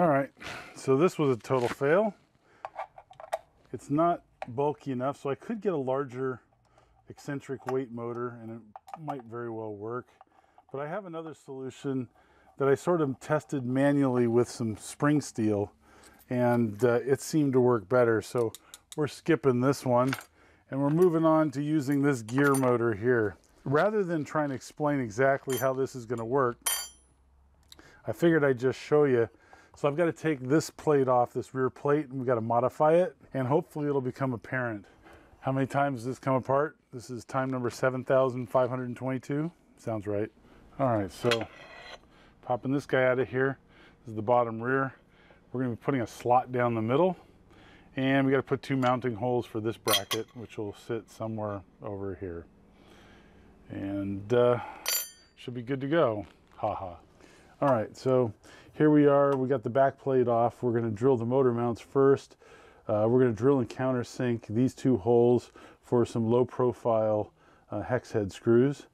All right, so this was a total fail. It's not bulky enough, so I could get a larger eccentric weight motor and it might very well work. But I have another solution that I sort of tested manually with some spring steel and uh, it seemed to work better. So we're skipping this one and we're moving on to using this gear motor here. Rather than trying to explain exactly how this is gonna work, I figured I'd just show you. So I've got to take this plate off, this rear plate, and we've got to modify it, and hopefully it'll become apparent. How many times does this come apart? This is time number 7,522. Sounds right. All right, so popping this guy out of here. This is the bottom rear. We're gonna be putting a slot down the middle, and we gotta put two mounting holes for this bracket, which will sit somewhere over here. And uh, should be good to go. Ha ha. All right, so here we are. We got the back plate off. We're going to drill the motor mounts first. Uh, we're going to drill and countersink these two holes for some low profile uh, hex head screws.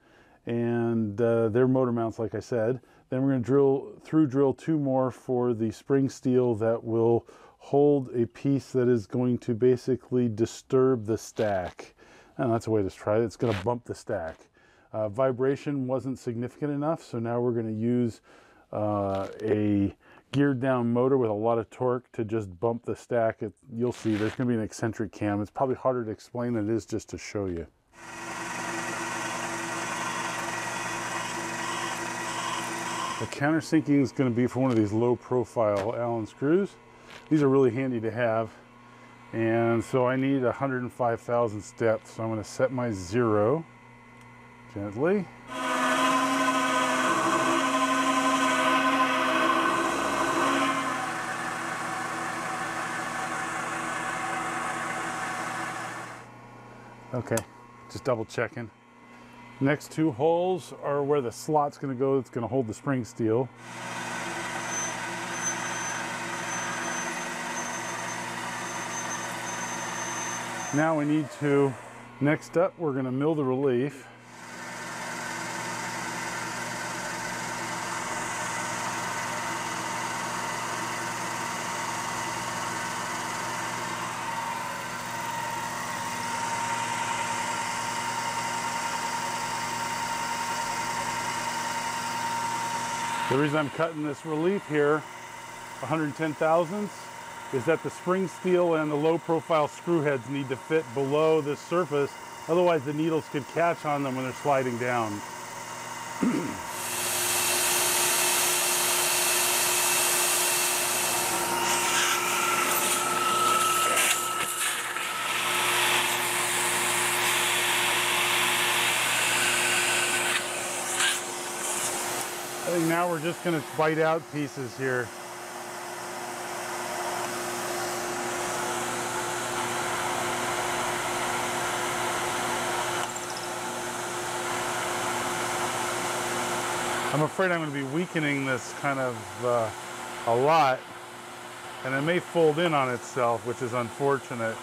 And uh, motor mounts, like I said. Then we're going to drill through drill two more for the spring steel that will hold a piece that is going to basically disturb the stack. And that's a way to try it. It's going to bump the stack. Uh, vibration wasn't significant enough, so now we're going to use uh, a geared down motor with a lot of torque to just bump the stack. It, you'll see there's going to be an eccentric cam. It's probably harder to explain than it is just to show you. The countersinking is going to be for one of these low profile Allen screws. These are really handy to have. And so I need 105,000 steps. So I'm going to set my zero gently. Okay, just double checking. Next two holes are where the slot's gonna go that's gonna hold the spring steel. Now we need to, next up, we're gonna mill the relief. Reason I'm cutting this relief here, 110 thousandths, is that the spring steel and the low profile screw heads need to fit below this surface. Otherwise the needles could catch on them when they're sliding down. think now we're just gonna bite out pieces here. I'm afraid I'm going to be weakening this kind of uh, a lot and it may fold in on itself, which is unfortunate.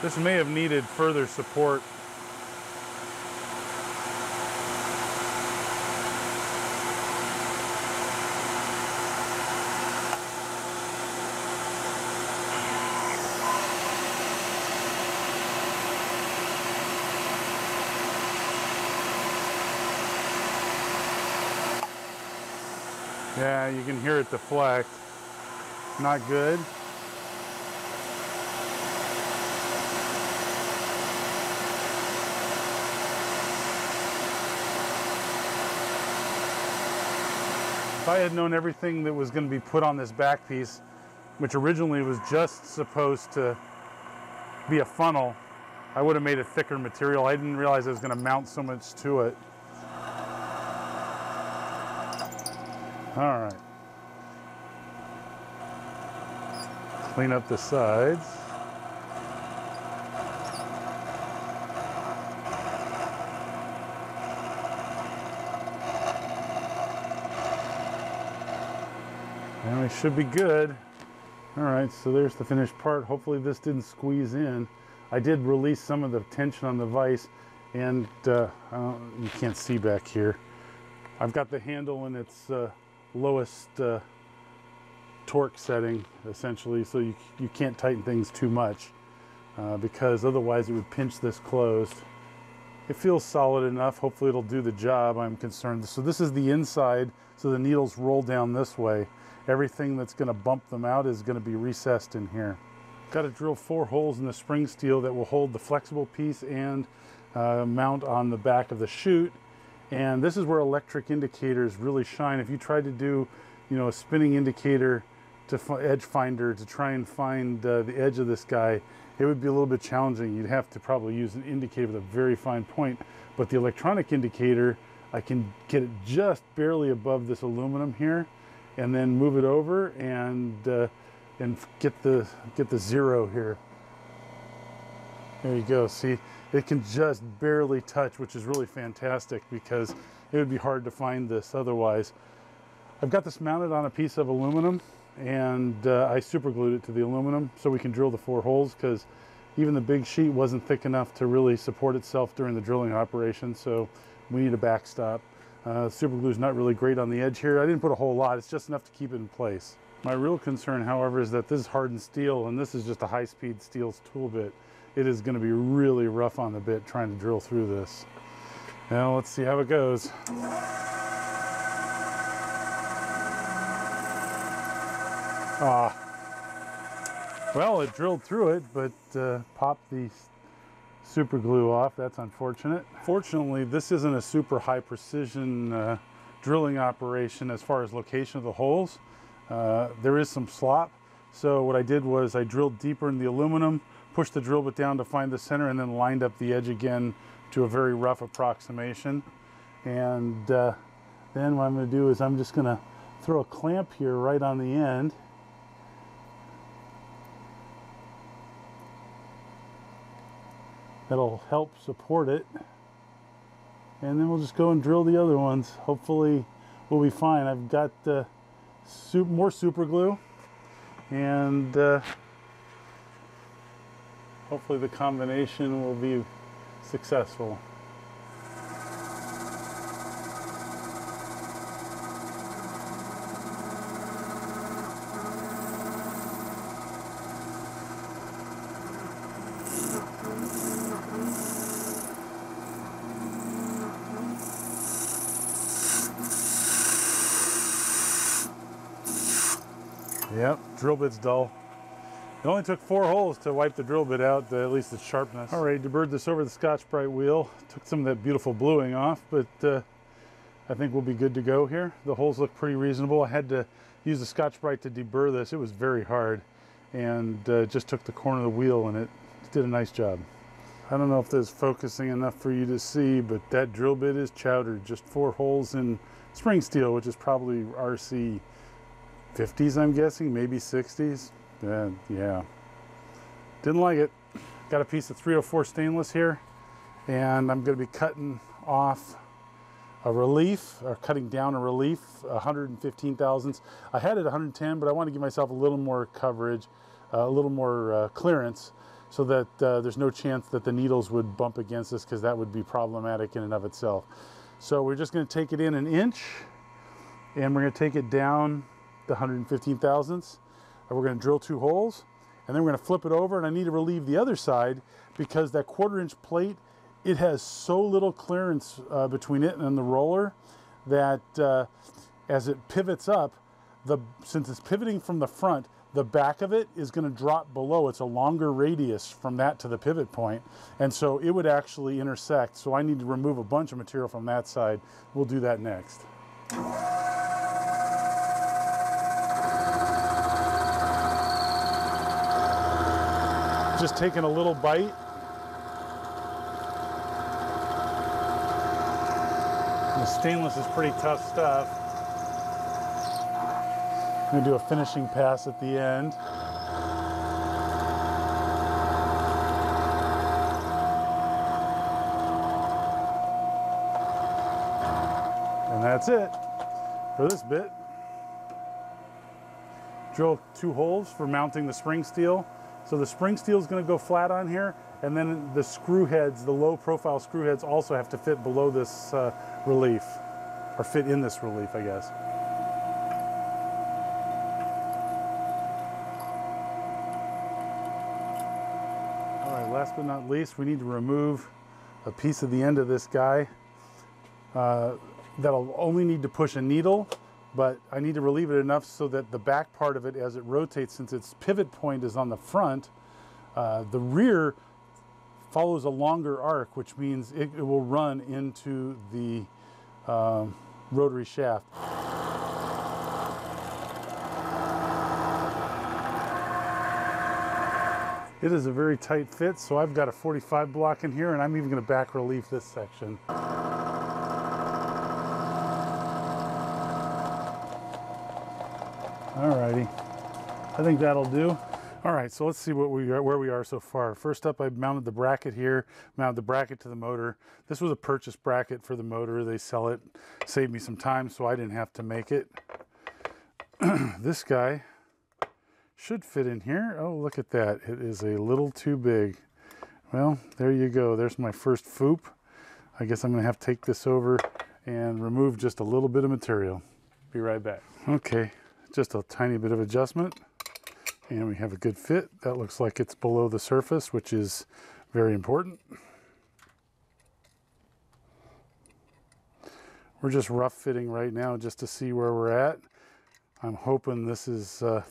This may have needed further support. You can hear it deflect. Not good. If I had known everything that was going to be put on this back piece, which originally was just supposed to be a funnel, I would have made a thicker material. I didn't realize I was going to mount so much to it. All right. Clean up the sides. And we should be good. All right, so there's the finished part. Hopefully this didn't squeeze in. I did release some of the tension on the vise and uh, you can't see back here. I've got the handle and its uh, lowest uh, torque setting essentially, so you, you can't tighten things too much uh, because otherwise it would pinch this closed. It feels solid enough. Hopefully it'll do the job, I'm concerned. So this is the inside, so the needles roll down this way. Everything that's gonna bump them out is gonna be recessed in here. Got to drill four holes in the spring steel that will hold the flexible piece and uh, mount on the back of the chute. And this is where electric indicators really shine. If you tried to do, you know, a spinning indicator to edge finder to try and find uh, the edge of this guy, it would be a little bit challenging. You'd have to probably use an indicator with a very fine point. But the electronic indicator, I can get it just barely above this aluminum here and then move it over and uh, and get the get the zero here. There you go. See, it can just barely touch, which is really fantastic because it would be hard to find this otherwise. I've got this mounted on a piece of aluminum and uh, I super glued it to the aluminum so we can drill the four holes because even the big sheet wasn't thick enough to really support itself during the drilling operation so we need a backstop. Uh, super glue is not really great on the edge here. I didn't put a whole lot, it's just enough to keep it in place. My real concern, however, is that this is hardened steel and this is just a high-speed steel's tool bit. It is gonna be really rough on the bit trying to drill through this. Now let's see how it goes. Ah, well, it drilled through it, but uh, popped the super glue off. That's unfortunate. Fortunately, this isn't a super high precision uh, drilling operation as far as location of the holes. Uh, there is some slop. So what I did was I drilled deeper in the aluminum, pushed the drill bit down to find the center and then lined up the edge again to a very rough approximation. And uh, then what I'm gonna do is I'm just gonna throw a clamp here right on the end. That'll help support it. And then we'll just go and drill the other ones. Hopefully we'll be fine. I've got uh, more super glue and uh, hopefully the combination will be successful. Yep, drill bit's dull. It only took four holes to wipe the drill bit out, at least its sharpness. All right, deburred this over the Scotch-Brite wheel. Took some of that beautiful bluing off, but uh, I think we'll be good to go here. The holes look pretty reasonable. I had to use the Scotch-Brite to deburr this. It was very hard and uh, just took the corner of the wheel and it did a nice job. I don't know if this is focusing enough for you to see, but that drill bit is chowdered. Just four holes in spring steel, which is probably RC 50s, I'm guessing, maybe 60s. Uh, yeah, didn't like it. Got a piece of 304 stainless here, and I'm going to be cutting off a relief, or cutting down a relief, 115 thousandths. I had it 110, but I want to give myself a little more coverage, uh, a little more uh, clearance, so that uh, there's no chance that the needles would bump against this, because that would be problematic in and of itself. So we're just going to take it in an inch, and we're going to take it down the 115 thousandths. We're going to drill two holes and then we're going to flip it over and I need to relieve the other side because that quarter inch plate, it has so little clearance uh, between it and the roller that uh, as it pivots up, the since it's pivoting from the front, the back of it is going to drop below. It's a longer radius from that to the pivot point. And so it would actually intersect. So I need to remove a bunch of material from that side. We'll do that next. Just taking a little bite. The stainless is pretty tough stuff. I'm gonna do a finishing pass at the end. And that's it for this bit. Drill two holes for mounting the spring steel. So the spring steel is going to go flat on here, and then the screw heads, the low profile screw heads also have to fit below this uh, relief, or fit in this relief, I guess. All right, last but not least, we need to remove a piece of the end of this guy. Uh, that'll only need to push a needle but I need to relieve it enough so that the back part of it, as it rotates, since its pivot point is on the front, uh, the rear follows a longer arc, which means it, it will run into the uh, rotary shaft. It is a very tight fit, so I've got a 45 block in here, and I'm even going to back relieve this section. Alrighty, I think that'll do. All right, so let's see what we are, where we are so far. First up, I mounted the bracket here, mounted the bracket to the motor. This was a purchase bracket for the motor. They sell it, saved me some time, so I didn't have to make it. this guy should fit in here. Oh, look at that. It is a little too big. Well, there you go. There's my first FOOP. I guess I'm going to have to take this over and remove just a little bit of material. Be right back. Okay, just a tiny bit of adjustment and we have a good fit. That looks like it's below the surface, which is very important. We're just rough fitting right now just to see where we're at. I'm hoping this is uh,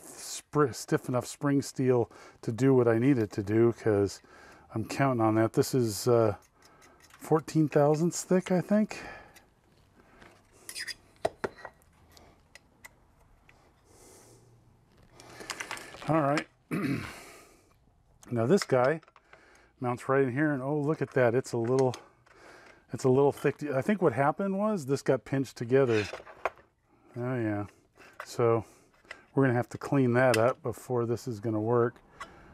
stiff enough spring steel to do what I need it to do because I'm counting on that. This is uh, 14 thousandths thick, I think. All right. now this guy mounts right in here and oh, look at that. It's a little, it's a little thick. I think what happened was this got pinched together. Oh yeah. So we're gonna have to clean that up before this is gonna work.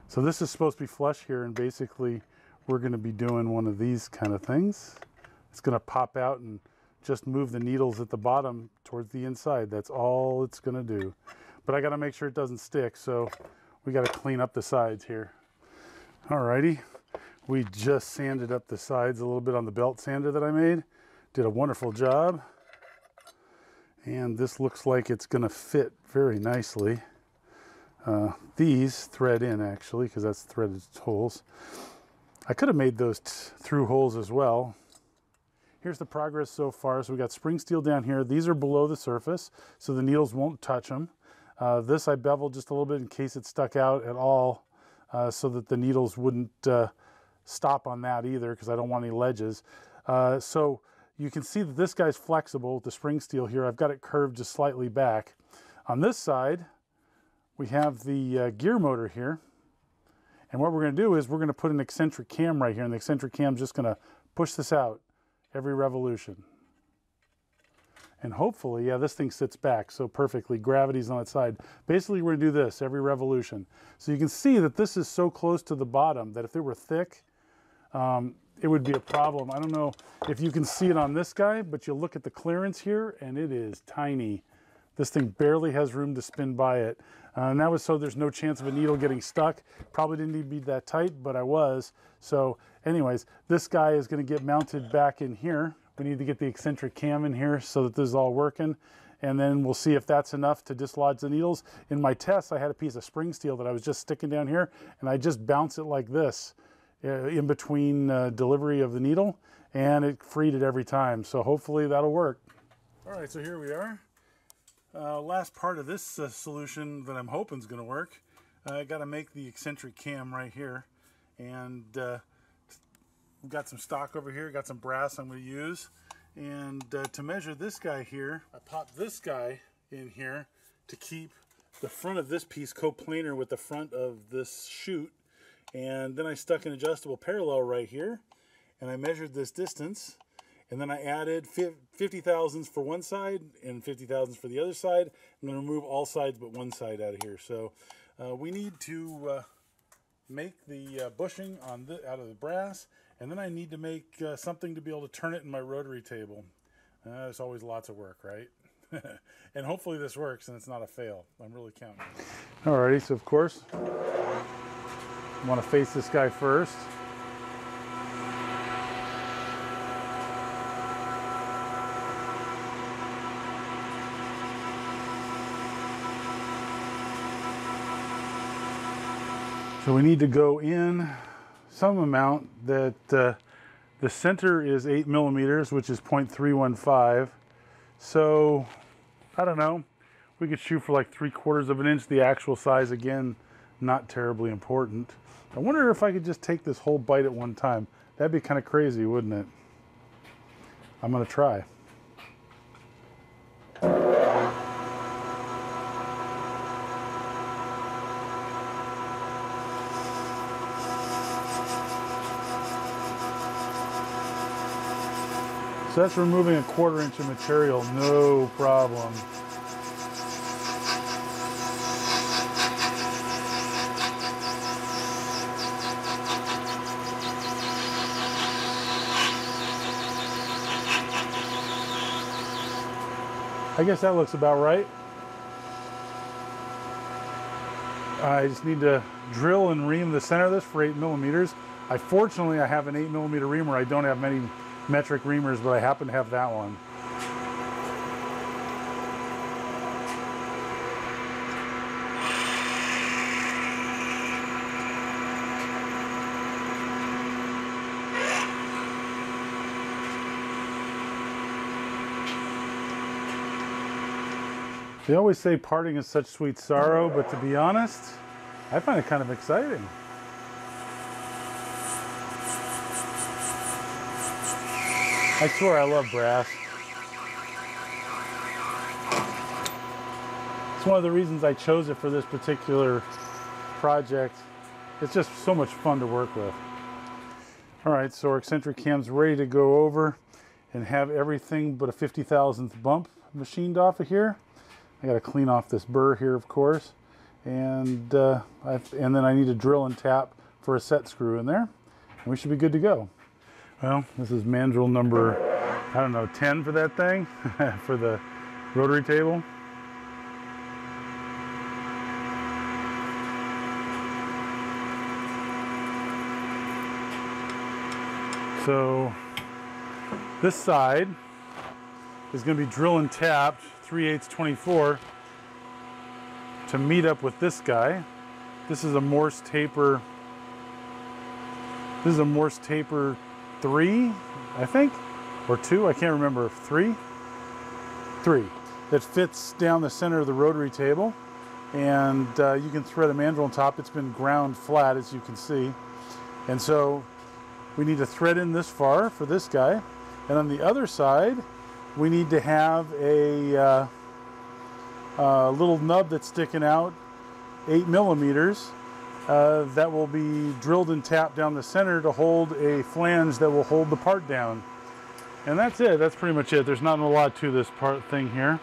So this is supposed to be flush here and basically we're gonna be doing one of these kind of things. It's gonna pop out and just move the needles at the bottom towards the inside. That's all it's gonna do but I got to make sure it doesn't stick. So we got to clean up the sides here. Alrighty, we just sanded up the sides a little bit on the belt sander that I made. Did a wonderful job. And this looks like it's gonna fit very nicely. Uh, these thread in actually, because that's threaded holes. I could have made those through holes as well. Here's the progress so far. So we got spring steel down here. These are below the surface, so the needles won't touch them. Uh, this I beveled just a little bit in case it stuck out at all uh, so that the needles wouldn't uh, stop on that either because I don't want any ledges. Uh, so you can see that this guy's flexible with the spring steel here. I've got it curved just slightly back. On this side, we have the uh, gear motor here. And what we're going to do is we're going to put an eccentric cam right here, and the eccentric cam is just going to push this out every revolution. And hopefully, yeah, this thing sits back so perfectly. Gravity's on its side. Basically, we're gonna do this every revolution. So you can see that this is so close to the bottom that if it were thick, um, it would be a problem. I don't know if you can see it on this guy, but you look at the clearance here and it is tiny. This thing barely has room to spin by it. Uh, and that was so there's no chance of a needle getting stuck. Probably didn't need to be that tight, but I was. So anyways, this guy is gonna get mounted back in here. We need to get the eccentric cam in here so that this is all working. And then we'll see if that's enough to dislodge the needles. In my test, I had a piece of spring steel that I was just sticking down here and I just bounce it like this uh, in between uh, delivery of the needle and it freed it every time. So hopefully that'll work. All right, so here we are. Uh, last part of this uh, solution that I'm hoping is gonna work. I gotta make the eccentric cam right here. And uh, Got some stock over here, got some brass I'm going to use. And uh, to measure this guy here, I popped this guy in here to keep the front of this piece coplanar with the front of this chute. And then I stuck an adjustable parallel right here and I measured this distance and then I added 50 thousandths for one side and 50 thousandths for the other side. I'm to remove all sides but one side out of here. So uh, we need to uh, make the uh, bushing on the, out of the brass and then I need to make uh, something to be able to turn it in my rotary table. Uh, it's always lots of work, right? and hopefully this works and it's not a fail. I'm really counting. Alrighty, so of course, I want to face this guy first. So we need to go in some amount that uh, the center is 8 millimeters, which is 0.315. So, I don't know. We could shoot for like 3 quarters of an inch. The actual size, again, not terribly important. I wonder if I could just take this whole bite at one time. That'd be kind of crazy, wouldn't it? I'm going to try. So that's removing a quarter inch of material, no problem. I guess that looks about right. I just need to drill and ream the center of this for eight millimeters. I fortunately I have an eight millimeter reamer. I don't have many metric reamers, but I happen to have that one. They always say parting is such sweet sorrow, but to be honest, I find it kind of exciting. I swear I love brass. It's one of the reasons I chose it for this particular project. It's just so much fun to work with. All right, so our eccentric cam's ready to go over and have everything but a 50 thousandth bump machined off of here. I got to clean off this burr here, of course, and uh, and then I need to drill and tap for a set screw in there, and we should be good to go. Well, this is mandrel number, I don't know, 10 for that thing, for the rotary table. So this side is going to be drill and tapped 3 8 24 to meet up with this guy. This is a Morse taper. This is a Morse taper three, I think, or two, I can't remember, three? Three, that fits down the center of the rotary table. And uh, you can thread a mandrel on top. It's been ground flat, as you can see. And so we need to thread in this far for this guy. And on the other side, we need to have a uh, little nub that's sticking out, eight millimeters, uh, that will be drilled and tapped down the center to hold a flange that will hold the part down. And that's it, that's pretty much it. There's not a lot to this part thing here.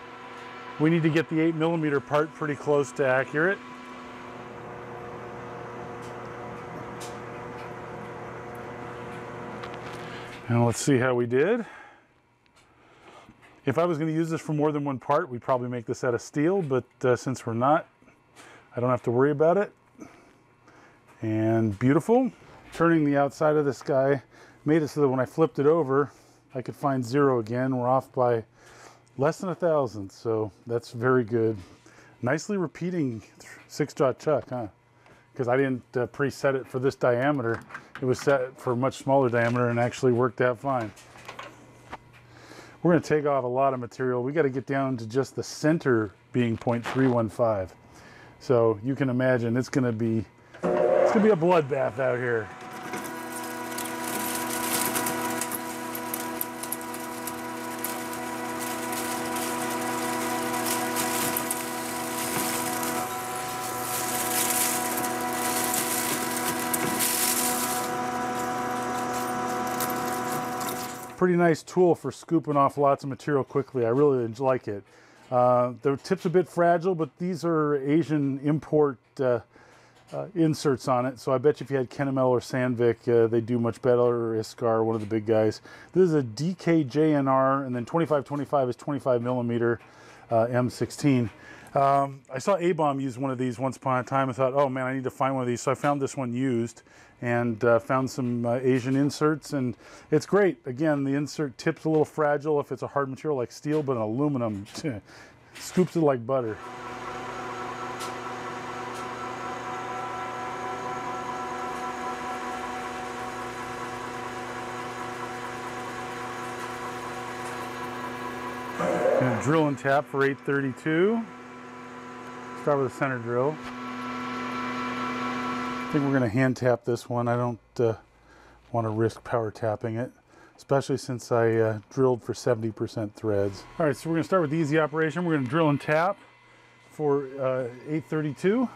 We need to get the eight millimeter part pretty close to accurate. And let's see how we did. If I was going to use this for more than one part, we'd probably make this out of steel, but uh, since we're not, I don't have to worry about it and beautiful. Turning the outside of this guy made it so that when I flipped it over, I could find zero again. We're off by less than a thousandth, so that's very good. Nicely repeating six-jaw chuck, huh? Because I didn't uh, preset it for this diameter. It was set for a much smaller diameter and actually worked out fine. We're gonna take off a lot of material. We gotta get down to just the center being 0.315. So you can imagine it's gonna be it's gonna be a bloodbath out here. Pretty nice tool for scooping off lots of material quickly. I really like it. Uh, the tip's a bit fragile, but these are Asian import uh, uh, inserts on it. So I bet you if you had Kennametal or Sandvik, uh, they do much better, or Iscar, one of the big guys. This is a DKJNR, and then 2525 is 25 millimeter uh, M16. Um, I saw Abom use one of these once upon a time. I thought, oh man, I need to find one of these. So I found this one used and uh, found some uh, Asian inserts, and it's great. Again, the insert tip's a little fragile if it's a hard material like steel, but an aluminum scoops it like butter. Drill and tap for 832. Start with a center drill. I think we're going to hand tap this one. I don't uh, want to risk power tapping it, especially since I uh, drilled for 70% threads. All right, so we're going to start with the easy operation. We're going to drill and tap for uh, 832.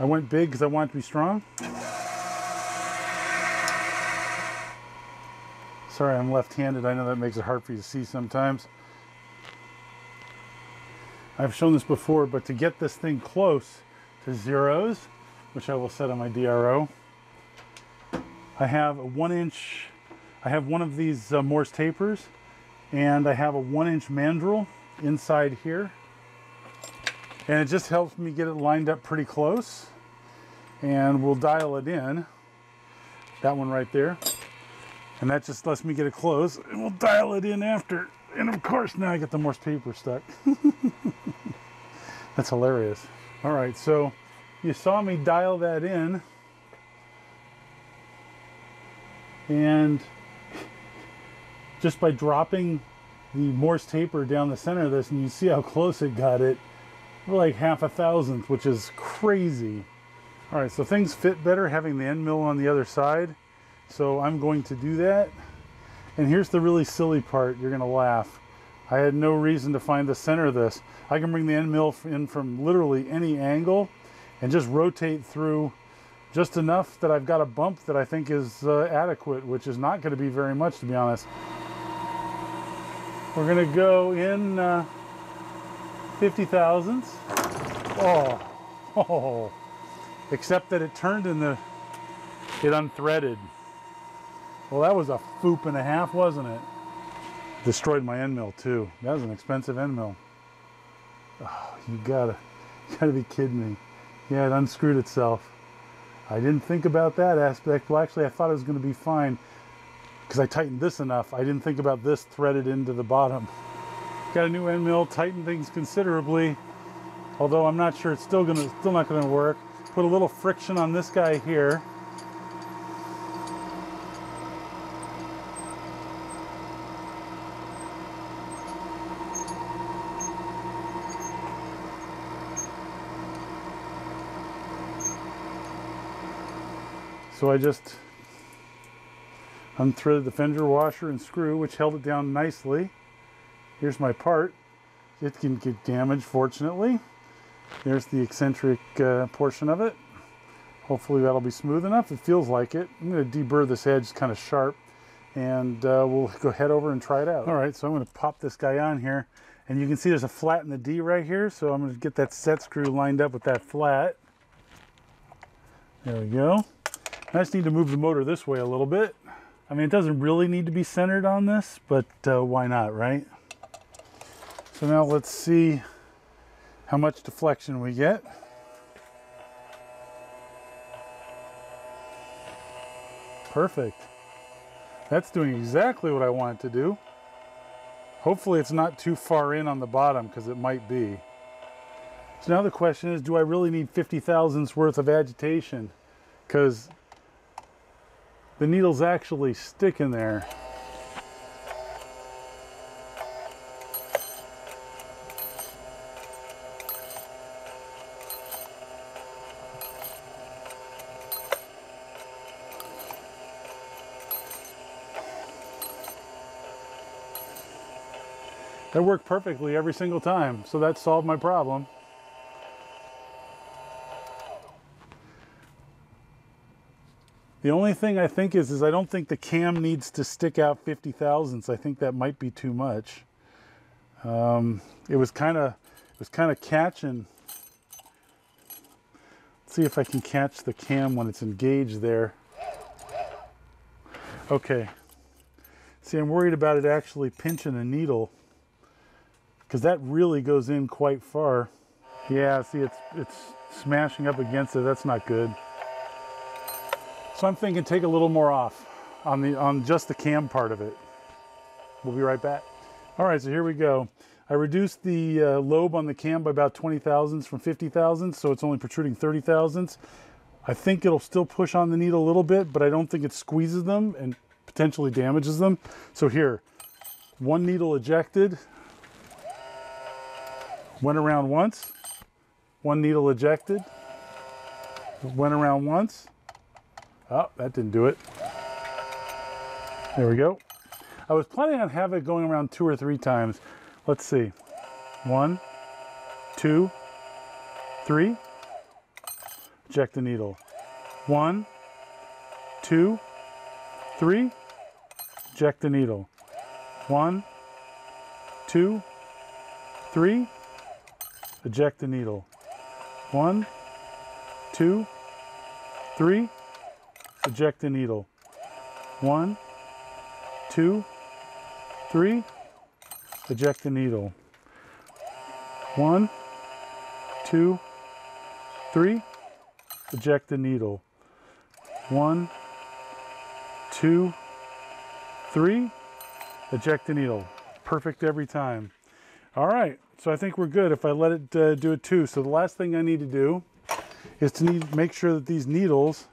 I went big because I want it to be strong. Sorry, I'm left-handed. I know that makes it hard for you to see sometimes. I've shown this before, but to get this thing close to zeros, which I will set on my DRO, I have a one inch, I have one of these uh, Morse tapers, and I have a one inch mandrel inside here. And it just helps me get it lined up pretty close. And we'll dial it in. That one right there. And that just lets me get it close. And we'll dial it in after. And of course, now I get the Morse taper stuck. That's hilarious. All right, so you saw me dial that in. And just by dropping the Morse taper down the center of this, and you see how close it got it, like half a thousandth, which is crazy. All right, so things fit better having the end mill on the other side. So I'm going to do that. And here's the really silly part. You're gonna laugh. I had no reason to find the center of this. I can bring the end mill in from literally any angle and just rotate through just enough that I've got a bump that I think is uh, adequate, which is not gonna be very much to be honest. We're gonna go in uh, 50 thousandths. Oh, oh, except that it turned in the, it unthreaded. Well, that was a foop and a half, wasn't it? Destroyed my end mill too. That was an expensive end mill. Oh, you gotta, you gotta be kidding me. Yeah, it unscrewed itself. I didn't think about that aspect. Well, actually, I thought it was gonna be fine because I tightened this enough. I didn't think about this threaded into the bottom. Got a new end mill, tightened things considerably. Although I'm not sure it's still gonna, still not gonna work. Put a little friction on this guy here. So I just unthreaded the fender washer and screw, which held it down nicely. Here's my part. It can get damaged, fortunately. There's the eccentric uh, portion of it. Hopefully that'll be smooth enough. It feels like it. I'm going to deburr this edge kind of sharp and uh, we'll go head over and try it out. All right, so I'm going to pop this guy on here and you can see there's a flat in the D right here. So I'm going to get that set screw lined up with that flat. There we go. I just need to move the motor this way a little bit. I mean, it doesn't really need to be centered on this, but uh, why not, right? So now let's see how much deflection we get. Perfect. That's doing exactly what I want it to do. Hopefully it's not too far in on the bottom because it might be. So now the question is, do I really need 50 thousandths worth of agitation? Because the needles actually stick in there. That worked perfectly every single time, so that solved my problem. The only thing I think is, is I don't think the cam needs to stick out 50 thousandths. I think that might be too much. Um, it was kind of, it was kind of catching. Let's see if I can catch the cam when it's engaged there. Okay. See, I'm worried about it actually pinching a needle because that really goes in quite far. Yeah, see, it's, it's smashing up against it. That's not good. So I'm thinking take a little more off on, the, on just the cam part of it. We'll be right back. All right, so here we go. I reduced the uh, lobe on the cam by about 20 thousandths from 50 thousandths, so it's only protruding 30 thousandths. I think it'll still push on the needle a little bit, but I don't think it squeezes them and potentially damages them. So here, one needle ejected, Went around once, one needle ejected. Went around once. Oh, that didn't do it. There we go. I was planning on having it going around two or three times. Let's see. One, two, three. Eject the needle. One, two, three. Eject the needle. One, two, three. Eject the needle. One, two, three. Eject the needle. One, two, three. Eject the needle. One, two, three. Eject the needle. One, two, three. Eject the needle. Perfect every time. All right, so I think we're good if I let it uh, do it too. So the last thing I need to do is to need, make sure that these needles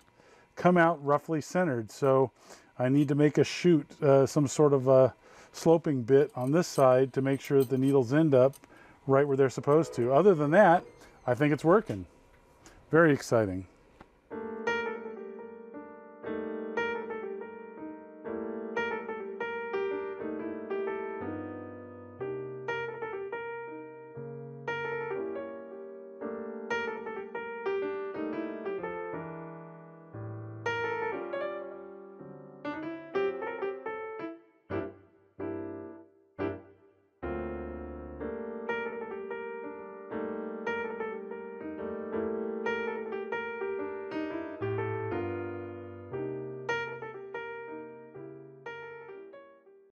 come out roughly centered. So I need to make a chute, uh, some sort of a sloping bit on this side to make sure that the needles end up right where they're supposed to. Other than that, I think it's working. Very exciting.